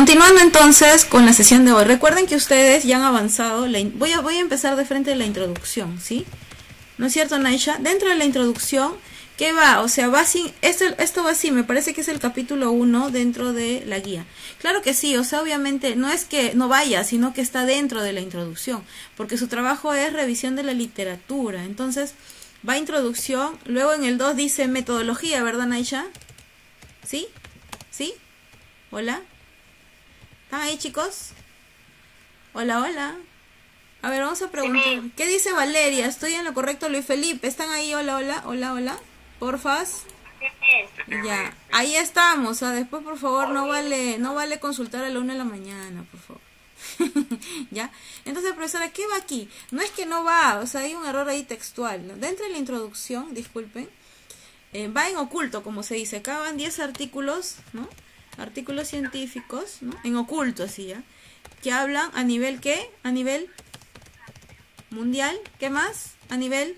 Continuando entonces con la sesión de hoy. Recuerden que ustedes ya han avanzado. voy, a, voy a empezar de frente de la introducción, ¿sí? ¿No es cierto, Naisha? Dentro de la introducción, ¿qué va? O sea, va así, esto, esto va así, me parece que es el capítulo 1 dentro de la guía. Claro que sí, o sea, obviamente no es que no vaya, sino que está dentro de la introducción, porque su trabajo es revisión de la literatura. Entonces, va introducción, luego en el 2 dice metodología, ¿verdad, Naisha? ¿Sí? ¿Sí? ¿Hola? ¿Están ahí, chicos? Hola, hola. A ver, vamos a preguntar. ¿Qué dice Valeria? ¿Estoy en lo correcto, Luis Felipe? ¿Están ahí? Hola, hola, hola, hola. Porfas. Ya, ahí estamos. ¿ah? después, por favor, no vale, no vale consultar a la una de la mañana, por favor. ¿Ya? Entonces, profesora, ¿qué va aquí? No es que no va, o sea, hay un error ahí textual. Dentro de la introducción, disculpen, eh, va en oculto, como se dice. Acá van 10 artículos, ¿no? Artículos científicos, ¿no? en oculto así ya, que hablan a nivel qué, a nivel mundial, ¿qué más? A nivel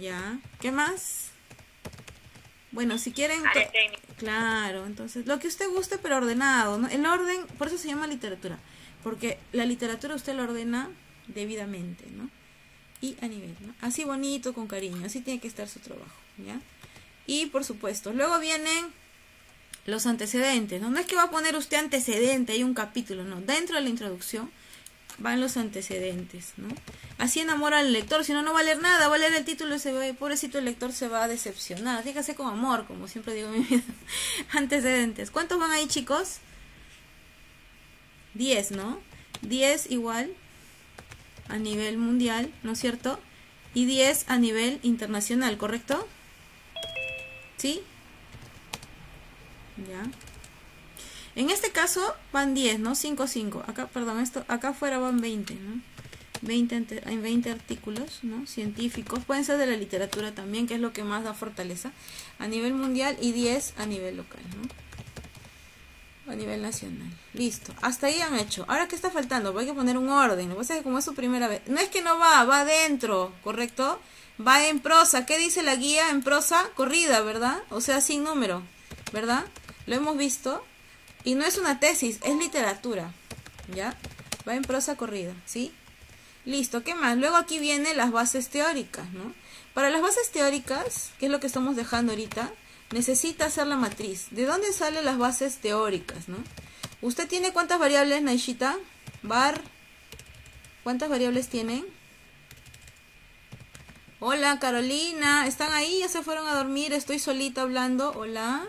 ya, ¿qué más? Bueno, si quieren claro, entonces lo que usted guste pero ordenado, ¿no? El orden, por eso se llama literatura, porque la literatura usted la ordena debidamente, ¿no? Y a nivel, ¿no? Así bonito, con cariño, así tiene que estar su trabajo, ¿ya? Y por supuesto, luego vienen los antecedentes, ¿no? No es que va a poner usted antecedente, hay un capítulo, no. Dentro de la introducción van los antecedentes, ¿no? Así enamora al lector, si no, no va a leer nada, va a leer el título y se pobrecito el lector se va a decepcionar. Fíjese con amor, como siempre digo mi vida. antecedentes. ¿Cuántos van ahí, chicos? 10, ¿no? 10 igual a nivel mundial, ¿no es cierto? Y 10 a nivel internacional, ¿correcto? ¿Sí? ¿Ya? En este caso van 10, ¿no? 5, 5. Acá, perdón, esto, acá afuera van 20, ¿no? 20, hay 20 artículos, ¿no? Científicos. Pueden ser de la literatura también, que es lo que más da fortaleza. A nivel mundial y 10 a nivel local, ¿no? A nivel nacional. Listo. Hasta ahí han hecho. Ahora, ¿qué está faltando? Hay que poner un orden. Lo que pasa es que como es su primera vez. No es que no va, va adentro, ¿correcto? Va en prosa. ¿Qué dice la guía en prosa? Corrida, ¿verdad? O sea, sin número, ¿verdad? Lo hemos visto. Y no es una tesis, es literatura. ¿Ya? Va en prosa corrida, ¿sí? Listo, ¿qué más? Luego aquí vienen las bases teóricas, ¿no? Para las bases teóricas, que es lo que estamos dejando ahorita, necesita hacer la matriz. ¿De dónde salen las bases teóricas, no? ¿Usted tiene cuántas variables, Naishita? Bar. ¿Cuántas variables tienen? Hola, Carolina. ¿Están ahí? ¿Ya se fueron a dormir? Estoy solita hablando. Hola.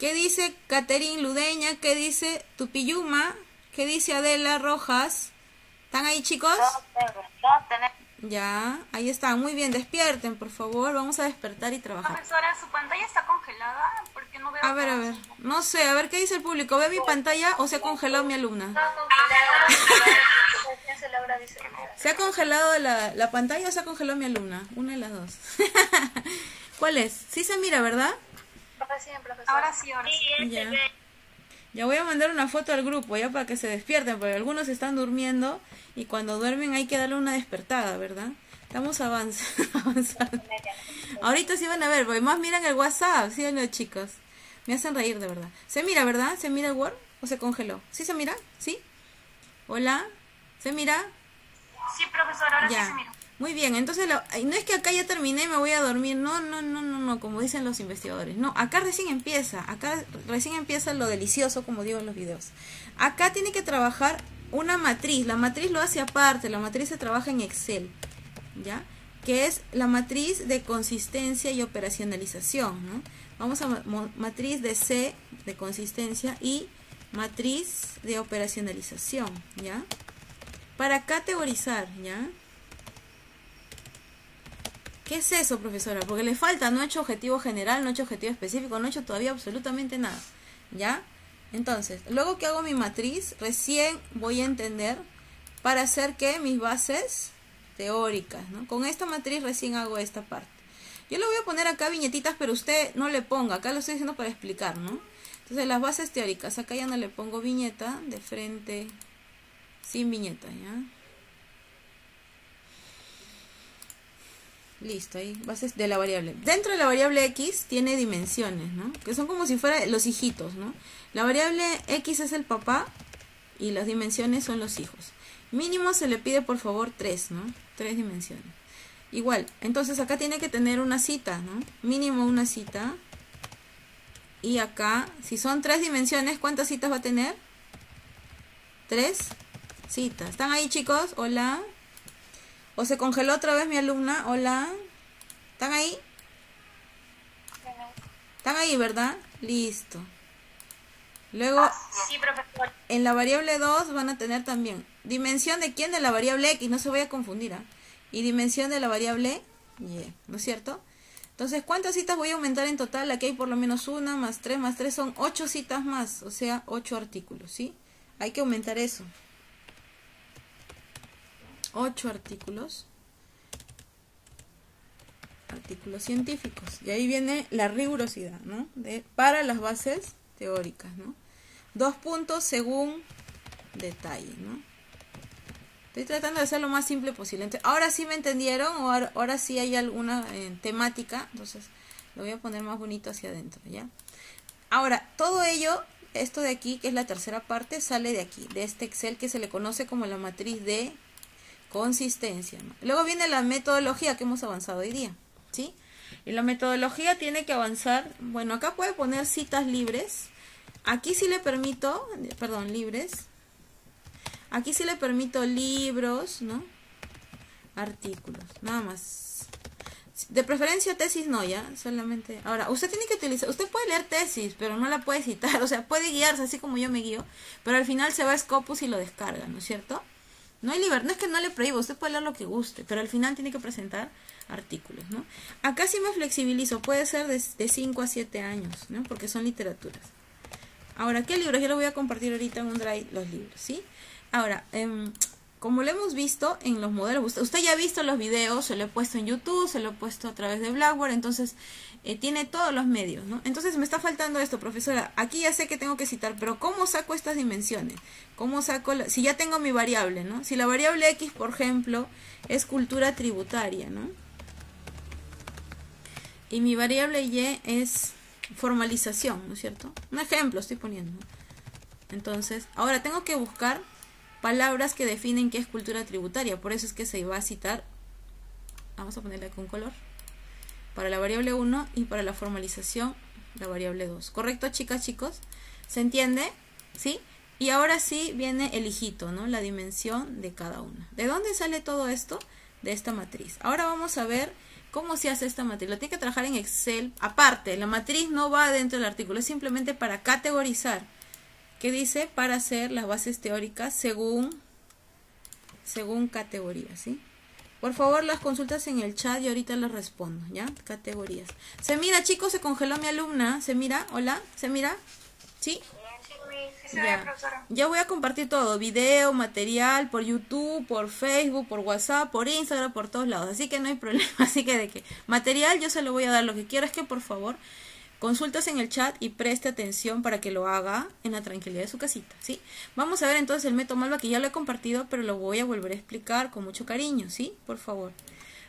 ¿Qué dice Caterín Ludeña? ¿Qué dice Tupiyuma? ¿Qué dice Adela Rojas? ¿Están ahí, chicos? Ya, ahí está. Muy bien, despierten, por favor. Vamos a despertar y trabajar. Profesora, ¿su pantalla está congelada? Porque no veo a ver, a ver. No sé, a ver qué dice el público. ¿Ve mi pantalla o se ha congelado mi alumna? ¿Se ha congelado la, la pantalla o se ha congelado mi alumna? Una de las dos. ¿Cuál es? Sí se mira, ¿verdad? Ahora sí, ahora sí. Ya. ya voy a mandar una foto al grupo, ya para que se despierten, porque algunos están durmiendo y cuando duermen hay que darle una despertada, ¿verdad? Estamos avanzando. Ahorita sí van a ver, porque más miran el WhatsApp, sí, los chicos. Me hacen reír de verdad. ¿Se mira, verdad? ¿Se mira el Word o se congeló? ¿Sí se mira? ¿Sí? Hola. ¿Se mira? Sí, profesor, ahora sí se mira. Muy bien, entonces no es que acá ya terminé y me voy a dormir, no, no, no, no, no, como dicen los investigadores, no, acá recién empieza, acá recién empieza lo delicioso, como digo en los videos. Acá tiene que trabajar una matriz, la matriz lo hace aparte, la matriz se trabaja en Excel, ¿ya? Que es la matriz de consistencia y operacionalización, ¿no? Vamos a matriz de C de consistencia y matriz de operacionalización, ¿ya? Para categorizar, ¿ya? ¿Qué es eso, profesora? Porque le falta, no he hecho objetivo general, no he hecho objetivo específico, no he hecho todavía absolutamente nada. ¿Ya? Entonces, luego que hago mi matriz, recién voy a entender para hacer que mis bases teóricas, ¿no? Con esta matriz recién hago esta parte. Yo le voy a poner acá viñetitas, pero usted no le ponga, acá lo estoy diciendo para explicar, ¿no? Entonces, las bases teóricas, acá ya no le pongo viñeta, de frente, sin viñeta, ¿ya? Listo, ahí, bases de la variable. Dentro de la variable x tiene dimensiones, ¿no? Que son como si fueran los hijitos, ¿no? La variable x es el papá y las dimensiones son los hijos. Mínimo se le pide por favor 3, ¿no? Tres dimensiones. Igual, entonces acá tiene que tener una cita, ¿no? Mínimo una cita. Y acá, si son tres dimensiones, ¿cuántas citas va a tener? Tres citas. ¿Están ahí chicos? Hola. ¿O se congeló otra vez mi alumna? Hola. ¿Están ahí? ¿Están ahí, verdad? Listo. Luego, en la variable 2 van a tener también dimensión de quién de la variable x, no se vaya a confundir. ¿ah? Y dimensión de la variable y, ¿no es cierto? Entonces, ¿cuántas citas voy a aumentar en total? Aquí hay por lo menos una, más tres, más tres, son ocho citas más, o sea, ocho artículos, ¿sí? Hay que aumentar eso. Ocho artículos. Artículos científicos. Y ahí viene la rigurosidad, ¿no? Para las bases teóricas, ¿no? Dos puntos según detalle, ¿no? Estoy tratando de hacer lo más simple posible. ahora sí me entendieron o ahora, sí hay alguna eh, temática. Entonces lo voy a poner más bonito hacia adentro, ¿ya? Ahora, todo ello, esto de aquí, que es la tercera parte, sale de aquí, de este Excel que se le conoce como la matriz de consistencia. Luego viene la metodología que hemos avanzado hoy día, ¿sí? Y la metodología tiene que avanzar, bueno, acá puede poner citas libres. Aquí sí le permito, perdón, libres, Aquí sí le permito libros, ¿no? Artículos, nada más. De preferencia tesis no, ya, solamente. Ahora, usted tiene que utilizar, usted puede leer tesis, pero no la puede citar, o sea, puede guiarse así como yo me guío, pero al final se va a Scopus y lo descarga, ¿no es cierto? No hay libertad, no es que no le prohíbo, usted puede leer lo que guste, pero al final tiene que presentar artículos, ¿no? Acá sí me flexibilizo, puede ser de 5 a 7 años, ¿no? Porque son literaturas. Ahora, ¿qué libros? Yo lo voy a compartir ahorita en un drive los libros, ¿sí? Ahora, em, como lo hemos visto en los modelos, usted, ya ha visto los videos, se lo he puesto en YouTube, se lo he puesto a través de Blackboard, entonces eh, tiene todos los medios, ¿no? Entonces me está faltando esto, profesora. Aquí ya sé que tengo que citar, pero ¿cómo saco estas dimensiones? ¿Cómo saco, si ya tengo mi variable, ¿no? Si la variable X, por ejemplo, es cultura tributaria, ¿no? Y mi variable Y es formalización, ¿no es cierto? Un ejemplo estoy poniendo. Entonces, ahora tengo que buscar palabras que definen qué es cultura tributaria. Por eso es que se va a citar, vamos a ponerle con color, para la variable 1 y para la formalización la variable 2. ¿Correcto, chicas, chicos? ¿Se entiende? ¿Sí? Y ahora sí viene el hijito, ¿no? La dimensión de cada una. ¿De dónde sale todo esto? De esta matriz. Ahora vamos a ver cómo se hace esta matriz. Lo tiene que trabajar en Excel. Aparte, la matriz no va dentro del artículo, es simplemente para categorizar ¿Qué dice para hacer las bases teóricas según, según categoría, ¿sí? Por favor, las consultas en el chat y ahorita les respondo, ¿ya? Categorías. Se mira, chicos, se congeló mi alumna. ¿Se mira? ¿Hola? ¿Se mira? ¿Sí? Ya. ya voy a compartir todo, video, material, por YouTube, por Facebook, por WhatsApp, por Instagram, por todos lados. Así que no hay problema. Así que de que material yo se lo voy a dar. Lo que quiero es que por favor Consultas en el chat y preste atención para que lo haga en la tranquilidad de su casita, ¿sí? Vamos a ver entonces el método Malva que ya lo he compartido, pero lo voy a volver a explicar con mucho cariño, ¿sí? Por favor.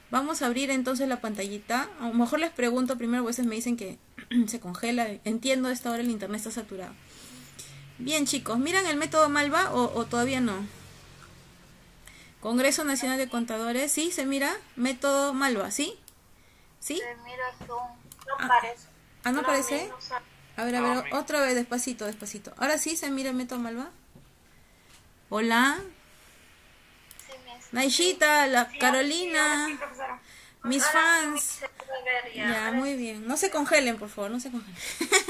Vamos a abrir entonces la pantallita. A lo mejor les pregunto primero, a veces me dicen que se congela. Entiendo, a esta hora el internet está saturado. Bien, chicos, ¿miran el método Malva o, todavía no? Congreso Nacional de Contadores, ¿sí? ¿Se mira? Método Malva, ¿sí? ¿Sí? Se mira no ah. parece. Ah, ¿no aparece? A ver, a ver, otra vez, despacito, despacito. Ahora sí se mira método Malva. Hola. Naishita, la Carolina, mis fans. Ya, muy bien. No se congelen, por favor, no se congelen.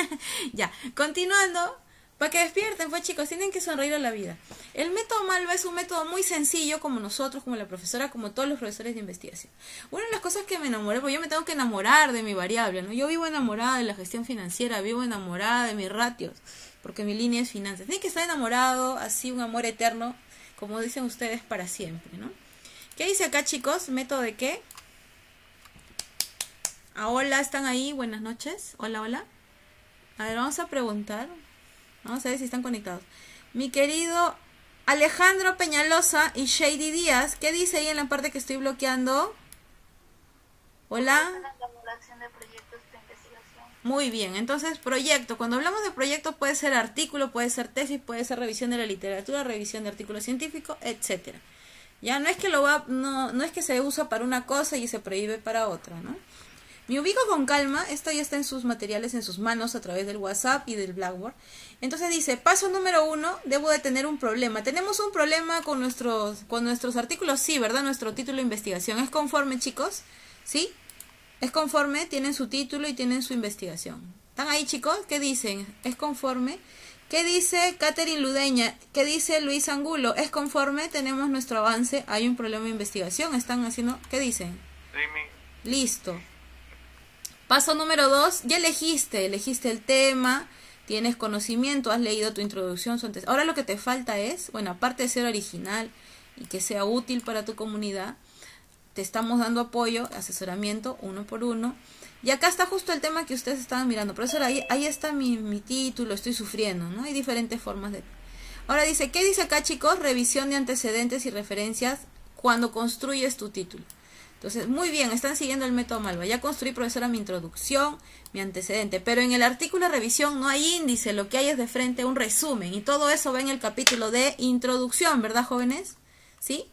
ya, continuando. Para que despierten, pues chicos, tienen que sonreír a la vida. El método Malva es un método muy sencillo, como nosotros, como la profesora, como todos los profesores de investigación. Una de las cosas que me enamoré, pues yo me tengo que enamorar de mi variable, ¿no? Yo vivo enamorada de la gestión financiera, vivo enamorada de mis ratios, porque mi línea es finanzas. Tiene que estar enamorado, así un amor eterno, como dicen ustedes, para siempre, ¿no? ¿Qué dice acá, chicos? ¿Método de qué? Ah, hola, ¿están ahí? Buenas noches. Hola, hola. A ver, vamos a preguntar. Vamos a ver si están conectados. Mi querido Alejandro Peñalosa y Shady Díaz, ¿qué dice ahí en la parte que estoy bloqueando? Hola. Muy bien, entonces proyecto, cuando hablamos de proyecto puede ser artículo, puede ser tesis, puede ser revisión de la literatura, revisión de artículos científicos, etcétera. Ya no es que lo va no no es que se usa para una cosa y se prohíbe para otra, ¿no? Me ubico con calma, esto ya está en sus materiales, en sus manos a través del WhatsApp y del Blackboard. Entonces dice, paso número uno, debo de tener un problema. Tenemos un problema con nuestros, con nuestros artículos, sí, ¿verdad? Nuestro título de investigación. ¿Es conforme, chicos? ¿Sí? ¿Es conforme? Tienen su título y tienen su investigación. ¿Están ahí, chicos? ¿Qué dicen? ¿Es conforme? ¿Qué dice Catherine Ludeña? ¿Qué dice Luis Angulo? ¿Es conforme? Tenemos nuestro avance. Hay un problema de investigación. ¿Están haciendo? ¿Qué dicen? Listo. Paso número dos, ya elegiste, elegiste el tema, tienes conocimiento, has leído tu introducción. Ahora lo que te falta es, bueno, aparte de ser original y que sea útil para tu comunidad, te estamos dando apoyo, asesoramiento uno por uno. Y acá está justo el tema que ustedes estaban mirando. Profesor, ahí, ahí está mi, mi título, estoy sufriendo, ¿no? Hay diferentes formas de... Ahora dice, ¿qué dice acá chicos? Revisión de antecedentes y referencias cuando construyes tu título. Entonces, muy bien, están siguiendo el método Malva. Ya construí, profesora, mi introducción, mi antecedente. Pero en el artículo de revisión no hay índice, lo que hay es de frente un resumen. Y todo eso va en el capítulo de introducción, ¿verdad, jóvenes? ¿Sí?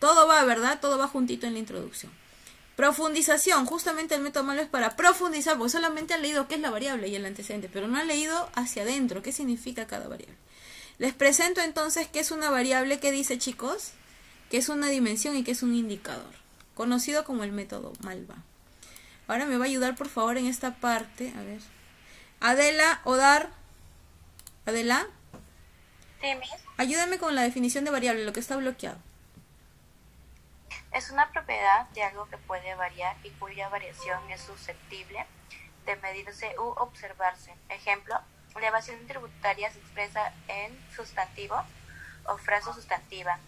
Todo va, ¿verdad? Todo va juntito en la introducción. Profundización, justamente el método Malva es para profundizar, porque solamente han leído qué es la variable y el antecedente, pero no han leído hacia adentro, qué significa cada variable. Les presento entonces qué es una variable que dice, chicos, que es una dimensión y que es un indicador conocido como el método Malva. Ahora me va a ayudar por favor en esta parte, a ver. Adela Odar. Adela. Ayúdame con la definición de variable, lo que está bloqueado. Es una propiedad de algo que puede variar y cuya variación es susceptible de medirse u observarse. Ejemplo, la evasión tributaria se expresa en sustantivo o frase sustantiva.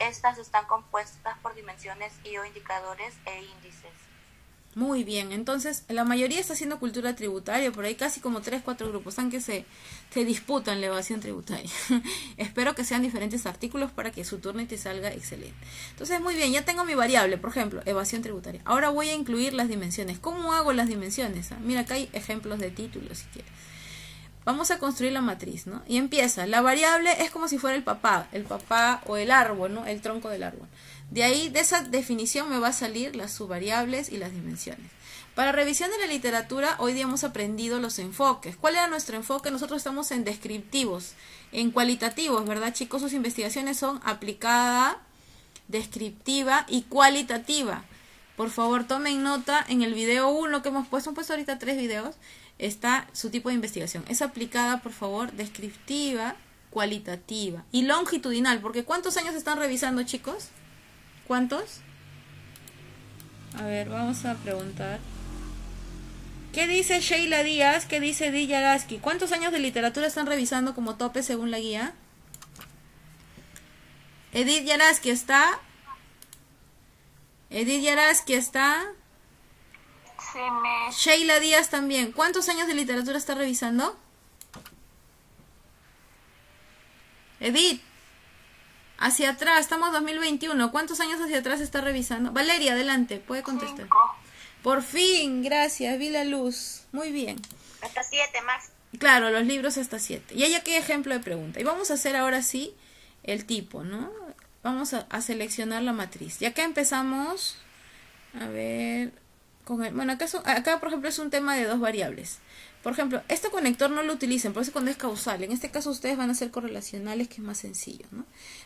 Estas están compuestas por dimensiones y o indicadores e índices. Muy bien, entonces la mayoría está haciendo cultura tributaria, por ahí casi como 3, 4 grupos, aunque se, se disputan la evasión tributaria. Espero que sean diferentes artículos para que su turno te salga excelente. Entonces, muy bien, ya tengo mi variable, por ejemplo, evasión tributaria. Ahora voy a incluir las dimensiones. ¿Cómo hago las dimensiones? Ah, mira, acá hay ejemplos de títulos si quieres. Vamos a construir la matriz, ¿no? Y empieza, la variable es como si fuera el papá, el papá o el árbol, ¿no? El tronco del árbol. De ahí, de esa definición me va a salir las subvariables y las dimensiones. Para revisión de la literatura, hoy día hemos aprendido los enfoques. ¿Cuál era nuestro enfoque? Nosotros estamos en descriptivos, en cualitativos, ¿verdad, chicos? Sus investigaciones son aplicada, descriptiva y cualitativa. Por favor, tomen nota en el video 1 que hemos puesto, hemos puesto ahorita tres videos está su tipo de investigación. Es aplicada, por favor, descriptiva, cualitativa y longitudinal, porque ¿cuántos años están revisando, chicos? ¿Cuántos? A ver, vamos a preguntar. ¿Qué dice Sheila Díaz? ¿Qué dice Di Yaraski? ¿Cuántos años de literatura están revisando como tope según la guía? Edith Yaraski está. Edith Yaraski está. Sheila Díaz también. ¿Cuántos años de literatura está revisando? Edith. Hacia atrás, estamos 2021. ¿Cuántos años hacia atrás está revisando? Valeria, adelante, puede contestar. Por fin, gracias, vi la luz. Muy bien. Hasta siete más. Claro, los libros hasta siete. Y hay aquí ejemplo de pregunta. Y vamos a hacer ahora sí el tipo, ¿no? Vamos a, a seleccionar la matriz. Y acá empezamos. A ver, bueno, acá, acá por ejemplo es un tema de dos variables. Por ejemplo, este conector no lo utilicen, por eso cuando es causal. En este caso ustedes van a ser correlacionales, que es más sencillo. ¿no?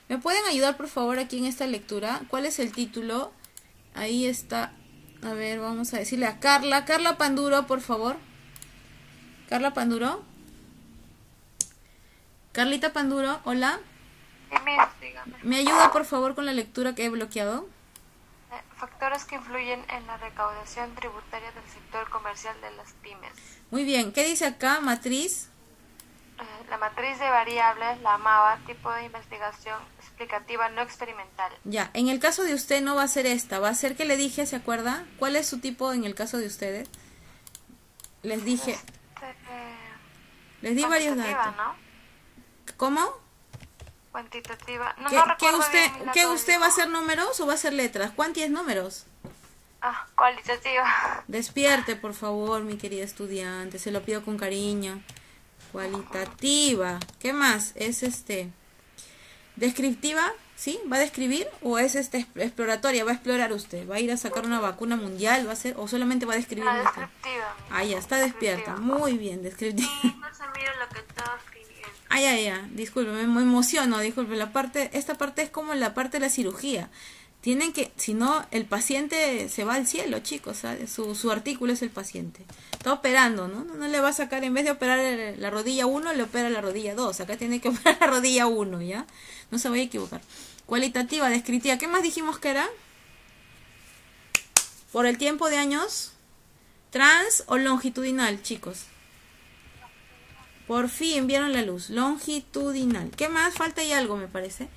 ¿Me pueden ayudar por favor aquí en esta lectura? ¿Cuál es el título? Ahí está. A ver, vamos a decirle a Carla. Carla Panduro, por favor. Carla Panduro. Carlita Panduro, hola. ¿Me ayuda por favor con la lectura que he bloqueado? Factores que influyen en la recaudación tributaria del sector comercial de las pymes. Muy bien, ¿qué dice acá? Matriz. Eh, la matriz de variables, la MAVA, tipo de investigación explicativa no experimental. Ya, en el caso de usted no va a ser esta, va a ser que le dije, ¿se acuerda? ¿Cuál es su tipo en el caso de ustedes? Les dije... Este, les di varios datos. ¿no? ¿Cómo? Cuantitativa. No, ¿Qué, usted, ¿qué usted va a hacer números o va a hacer letras? ¿Cuánti es números? Ah, cualitativa. Despierte, por favor, mi querida estudiante. Se lo pido con cariño. Cualitativa. ¿Qué más? Es este. Descriptiva, ¿sí? ¿Va a describir? ¿O es este exploratoria? ¿Va a explorar usted? ¿Va a ir a sacar una vacuna mundial? ¿Va a ser? ¿O solamente va a describir? Ah, descriptiva. Ah, ya, está despierta. Muy bien, descriptiva. no se mira lo que está escribiendo. Ah, ya, ya. Disculpe, me emociono. Disculpe, la parte, esta parte es como la parte de la cirugía tienen que, si no, el paciente se va al cielo, chicos, Su, su artículo es el paciente. Está operando, ¿no? ¿no? le va a sacar, en vez de operar la rodilla 1, le opera la rodilla 2. Acá tiene que operar la rodilla 1, ¿ya? No se vaya a equivocar. Cualitativa, descriptiva. ¿Qué más dijimos que era? Por el tiempo de años. Trans o longitudinal, chicos. Por fin vieron la luz. Longitudinal. ¿Qué más? Falta y algo, me parece.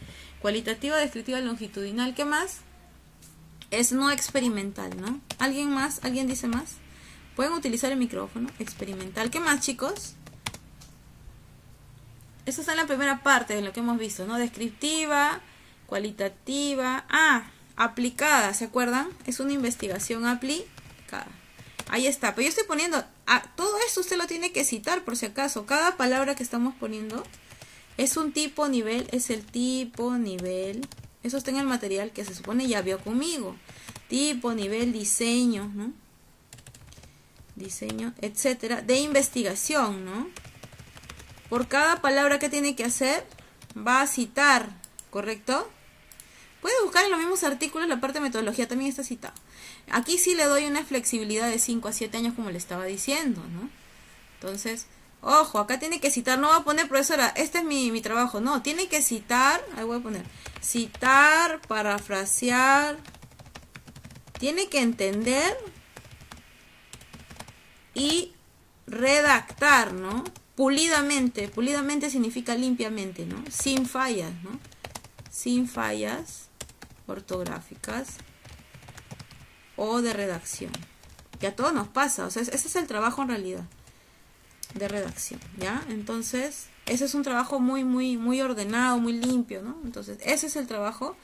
Cualitativa, descriptiva, longitudinal. ¿Qué más? Es no experimental, ¿no? ¿Alguien más? ¿Alguien dice más? Pueden utilizar el micrófono. Experimental. ¿Qué más, chicos? Esa en la primera parte de lo que hemos visto, ¿no? Descriptiva, cualitativa. Ah, aplicada, ¿se acuerdan? Es una investigación aplicada. Ahí está. Pero yo estoy poniendo... Ah, todo esto usted lo tiene que citar por si acaso. Cada palabra que estamos poniendo es un tipo, nivel, es el tipo, nivel. Eso está en el material que se supone ya vio conmigo. Tipo, nivel, diseño, ¿no? Diseño, etcétera. De investigación, ¿no? Por cada palabra que tiene que hacer, va a citar, ¿correcto? Puede buscar en los mismos artículos la parte de metodología, también está citado. Aquí sí le doy una flexibilidad de 5 a 7 años como le estaba diciendo, ¿no? Entonces, Ojo, acá tiene que citar, no va a poner profesora, este es mi, mi trabajo, no, tiene que citar, ahí voy a poner, citar, parafrasear, tiene que entender y redactar, ¿no? Pulidamente, pulidamente significa limpiamente, ¿no? Sin fallas, ¿no? Sin fallas ortográficas o de redacción. Que a todos nos pasa, o sea, ese es el trabajo en realidad de redacción, ¿ya? Entonces, ese es un trabajo muy, muy, muy ordenado, muy limpio, ¿no? Entonces, ese es el trabajo,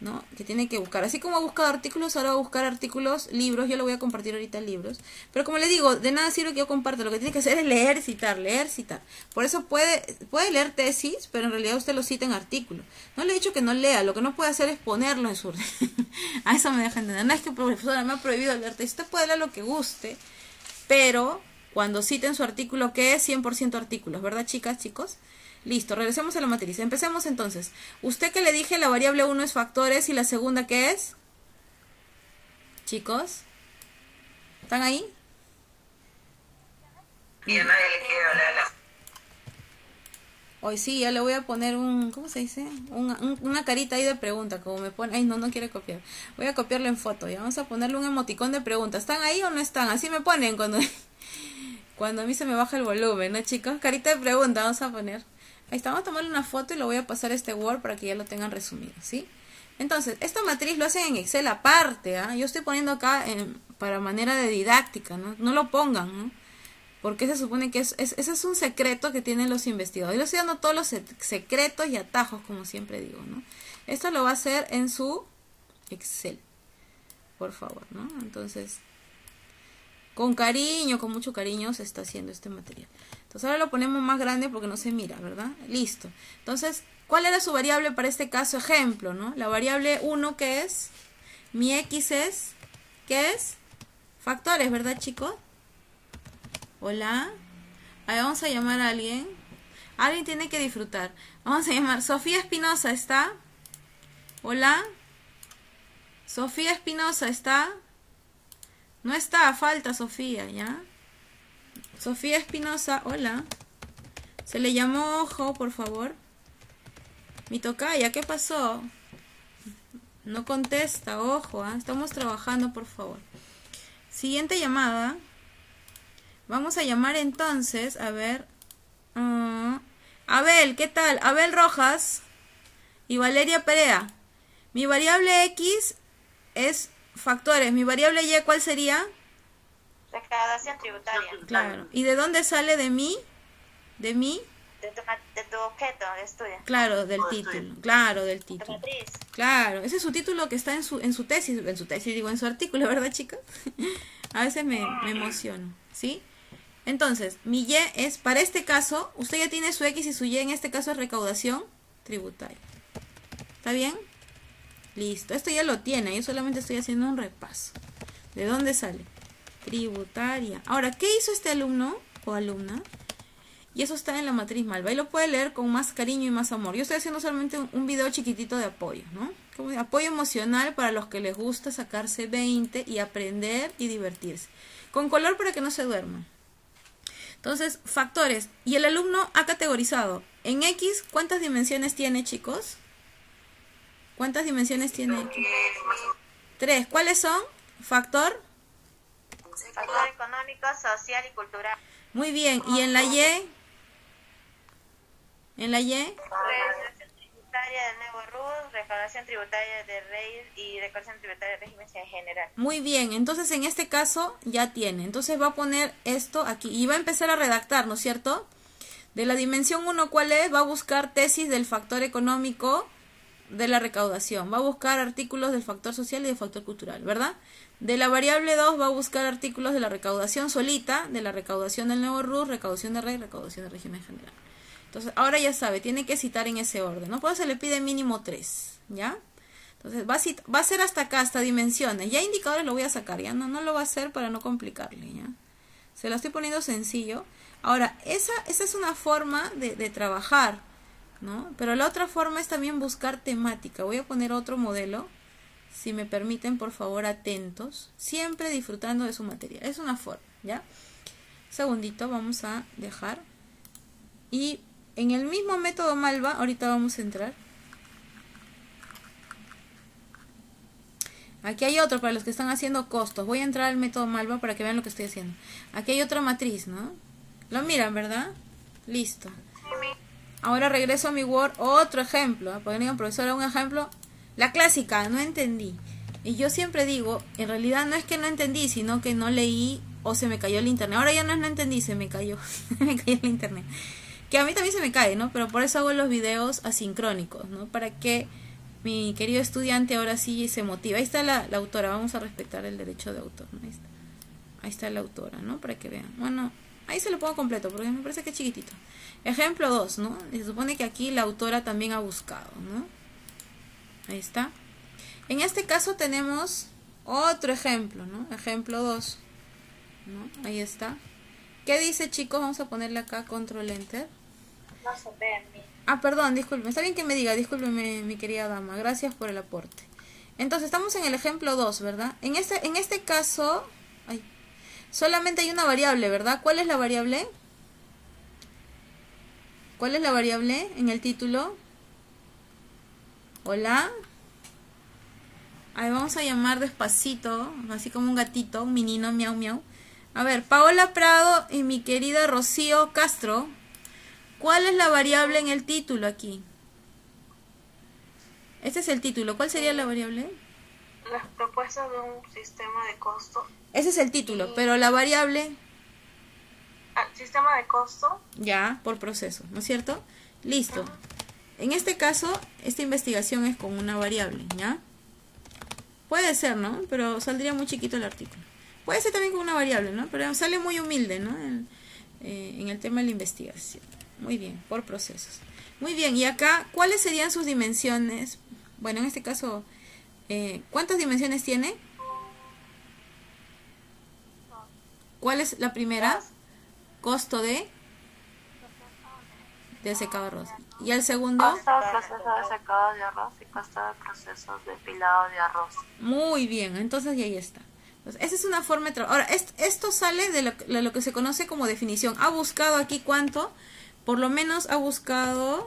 ¿no? Que tiene que buscar. Así como ha buscado artículos, ahora va a buscar artículos, libros, yo lo voy a compartir ahorita libros. Pero como le digo, de nada sirve que yo comparta, lo que tiene que hacer es leer, citar, leer, citar. Por eso puede, puede leer tesis, pero en realidad usted lo cita en artículos. No le he dicho que no lea, lo que no puede hacer es ponerlo en su... a eso me deja entender. No es que el profesor me ha prohibido leer tesis, usted puede leer lo que guste, pero cuando citen su artículo que es 100% artículos, ¿verdad chicas, chicos? Listo, regresemos a la matriz. Empecemos entonces. Usted que le dije la variable 1 es factores y la segunda ¿qué es? Chicos, ¿están ahí? Hoy sí, ya le voy a poner un, ¿cómo se dice? una carita ahí de pregunta, como me pone, ay no, no quiere copiar. Voy a copiarlo en foto, ya vamos a ponerle un emoticón de pregunta. ¿Están ahí o no están? Así me ponen cuando cuando a mí se me baja el volumen, ¿no, chicos? Carita de pregunta, vamos a poner. Ahí está, vamos a tomarle una foto y lo voy a pasar a este Word para que ya lo tengan resumido, ¿sí? Entonces, esta matriz lo hacen en Excel aparte, ¿ah? Yo estoy poniendo acá en, para manera de didáctica, ¿no? No lo pongan, ¿no? Porque se supone que es, ese es un secreto que tienen los investigadores. Yo estoy dando todos los secretos y atajos, como siempre digo, ¿no? Esto lo va a hacer en su Excel, por favor, ¿no? Entonces, con cariño, con mucho cariño se está haciendo este material. Entonces ahora lo ponemos más grande porque no se mira, ¿verdad? Listo. Entonces, ¿cuál era su variable para este caso ejemplo, no? La variable 1 que es mi x es ¿qué es? Factores, ¿verdad, chicos? Hola. Ahí vamos a llamar a alguien. Alguien tiene que disfrutar. Vamos a llamar Sofía Espinosa, ¿está? Hola. Sofía Espinosa, ¿está? No está, falta Sofía, ¿ya? Sofía Espinosa, hola. Se le llamó ojo, por favor. Mi tocaya, ¿qué pasó? No contesta, ojo, ¿ah? estamos trabajando, por favor. Siguiente llamada. Vamos a llamar entonces, a ver. Ah, Abel, ¿qué tal? Abel Rojas y Valeria Perea. Mi variable X es factores. Mi variable Y, ¿cuál sería? Recaudación tributaria. Claro. ¿Y de dónde sale de mí? ¿De mí? De tu, tu objeto de estudio. Claro, del O título. estudio. Claro, del Tu título. matriz. Claro, ese es su título que está en su, en su tesis, en su tesis, digo, en su artículo, ¿verdad, chicas? A veces me, me emociono, ¿sí? Entonces, mi Y es, para este caso, usted ya tiene su X y su Y, en este caso es recaudación tributaria. ¿Está bien? Listo, esto ya lo tiene, yo solamente estoy haciendo un repaso. ¿De dónde sale? Tributaria. Ahora, ¿qué hizo este alumno o alumna? Y eso está en la matriz Malva. Y lo puede leer con más cariño y más amor. Yo estoy haciendo solamente un, video chiquitito de apoyo, ¿no? Apoyo emocional para los que les gusta sacarse 20 y aprender y divertirse. Con color para que no se duerman. Entonces, factores. Y el alumno ha categorizado. En X, ¿cuántas dimensiones tiene, chicos? ¿Cuántas dimensiones tiene X? Tres. ¿Cuáles son? Factor. Factor económico, social y cultural. Muy bien. ¿Y en la Y? En la Y. Tributaria del nuevo RUS, recaudación tributaria de REIR y recaudación tributaria de régimen en general. Muy bien, entonces en este caso ya tiene. Entonces va a poner esto aquí y va a empezar a redactar, ¿no es cierto? De la dimensión 1, ¿cuál es? Va a buscar tesis del factor económico de la recaudación. Va a buscar artículos del factor social y del factor cultural, ¿verdad? De la variable 2 va a buscar artículos de la recaudación solita, de la recaudación del nuevo RUS, recaudación de rey, recaudación de régimen general. Entonces, ahora ya sabe, tiene que citar en ese orden, ¿no? Por se le pide mínimo 3, ¿ya? Entonces, va a, va a ser hasta acá, hasta dimensiones. Ya indicadores lo voy a sacar, ya no, no lo va a hacer para no complicarle, ¿ya? Se lo estoy poniendo sencillo. Ahora, esa, esa es una forma de trabajar, ¿no? Pero la otra forma es también buscar temática. Voy a poner otro modelo, si me permiten, por favor, atentos. Siempre disfrutando de su materia. Es una forma, ¿ya? Segundito, vamos a dejar. Y en el mismo método Malva, ahorita vamos a entrar. Aquí hay otro para los que están haciendo costos. Voy a entrar al método Malva para que vean lo que estoy haciendo. Aquí hay otra matriz, ¿no? Lo miran, ¿verdad? Listo. Ahora regreso a mi Word. Otro ejemplo. ¿eh? Porque digan, profesora, un ejemplo. La clásica, no entendí. Y yo siempre digo, en realidad no es que no entendí, sino que no leí o se me cayó el internet. Ahora ya no es no entendí, se me cayó. me cayó el internet. Que a mí también se me cae, ¿no? Pero por eso hago los videos asincrónicos, ¿no? Para que mi querido estudiante ahora sí se motive. Ahí está la, autora, vamos a respetar el derecho de autor. ahí está la autora, ¿no? Para que vean. Bueno, ahí se lo pongo completo porque me parece que es chiquitito. Ejemplo 2, ¿no? Se supone que aquí la autora también ha buscado, ¿no? Ahí está. En este caso tenemos otro ejemplo, ¿no? Ejemplo 2. ¿no? Ahí está. ¿Qué dice, chicos? Vamos a ponerle acá control enter. No se ve. Ah, perdón, disculpe. Está bien que me diga, discúlpeme, mi querida dama. Gracias por el aporte. Entonces, estamos en el ejemplo 2, ¿verdad? En este, en este caso, ay, solamente hay una variable, ¿verdad? ¿Cuál es la variable? ¿Cuál es la variable en el título? Hola. Ahí vamos a llamar despacito, así como un gatito, un menino, miau, miau. A ver, Paola Prado y mi querida Rocío Castro, ¿cuál es la variable en el título aquí? Este es el título, ¿cuál sería la variable? Las propuestas de un sistema de costo. Ese es el título, pero la variable, Ah, sistema de costo. ya, por proceso, ¿no es cierto? Listo. En este caso, esta investigación es con una variable, ¿ya? Puede ser, ¿no? Pero saldría muy chiquito el artículo. Puede ser también con una variable, ¿no? Pero sale muy humilde, ¿no? En, eh, en el tema de la investigación. Muy bien, por procesos. Muy bien, y acá, ¿cuáles serían sus dimensiones? Bueno, en este caso, eh, ¿cuántas dimensiones tiene? ¿Cuál es la primera? Costo de de secado de arroz. Y el segundo, Costo de proceso de secado de arroz y costo de procesos de pilado de arroz. muy bien, entonces ya ahí está. Entonces, esa es una forma de trabajar. Ahora, est- esto sale de lo, de lo que se conoce como definición. Ha buscado aquí cuánto, por lo menos ha buscado,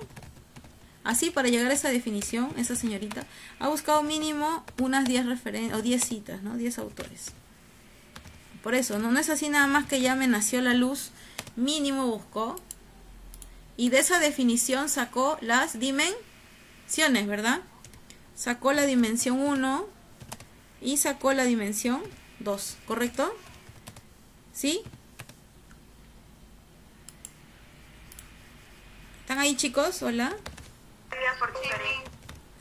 así para llegar a esa definición, esa señorita, ha buscado mínimo unas 10 referencias, o 10 citas, ¿no? 10 autores. Por eso, ¿no? no es así nada más que ya me nació la luz, mínimo buscó. Y de esa definición sacó las dimensiones, ¿verdad? Sacó la dimensión 1 y sacó la dimensión 2, ¿correcto? ¿Sí? ¿Están ¿Están ahí chicos? Hola.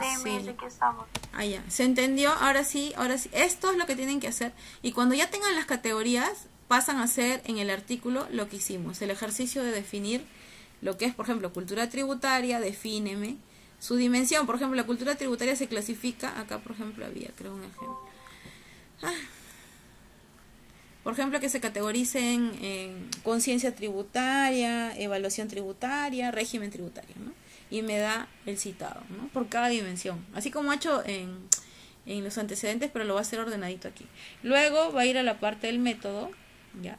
Sí, Sí. sí, aquí estamos. Ah, ya. ¿Se entendió? Ahora sí, ahora sí. Esto es lo que tienen que hacer. Y cuando ya tengan las categorías, pasan a hacer en el artículo lo que hicimos. El ejercicio de definir lo que es, por ejemplo, cultura tributaria, defíneme. Su dimensión, por ejemplo, la cultura tributaria se clasifica, acá por ejemplo había, creo, un ejemplo. Ah. Por ejemplo, que se categorice en, en conciencia tributaria, evaluación tributaria, régimen tributario, ¿no? Y me da el citado, ¿no? Por cada dimensión. Así como ha hecho en, en los antecedentes, pero lo va a hacer ordenadito aquí. Luego va a ir a la parte del método, ¿ya?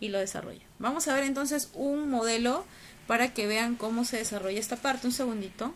Y lo desarrolla. Vamos a ver entonces un modelo para que vean cómo se desarrolla esta parte. Un segundito.